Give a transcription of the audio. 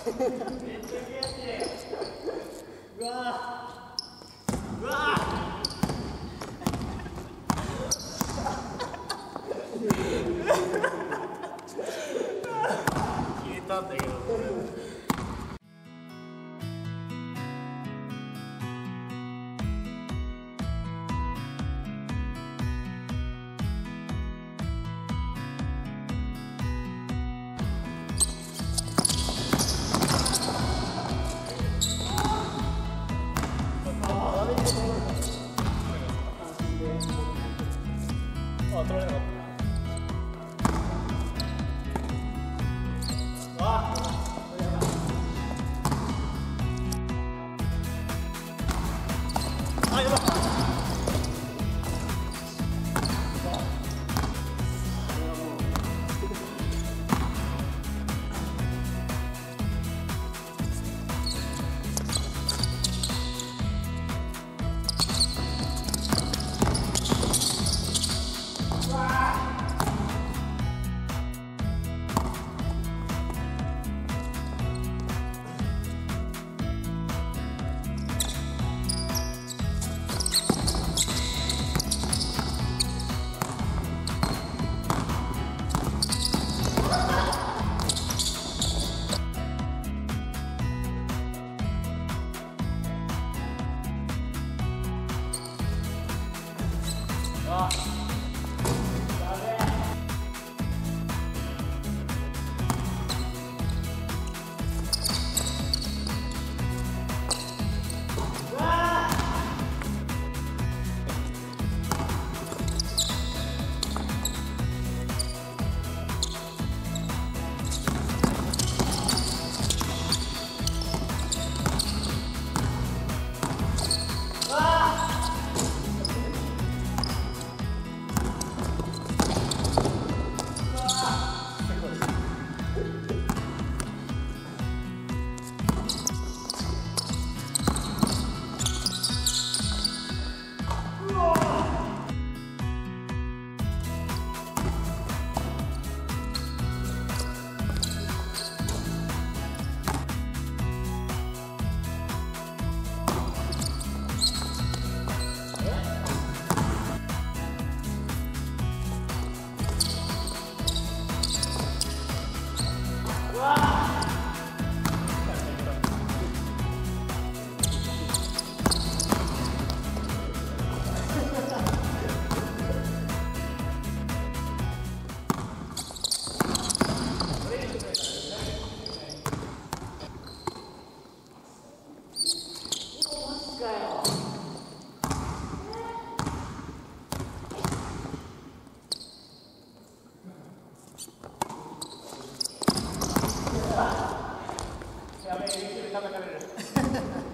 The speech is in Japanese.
うわうわ消えたんだけど。あ取れなかったあ、やばい。Wow. で叩かれる。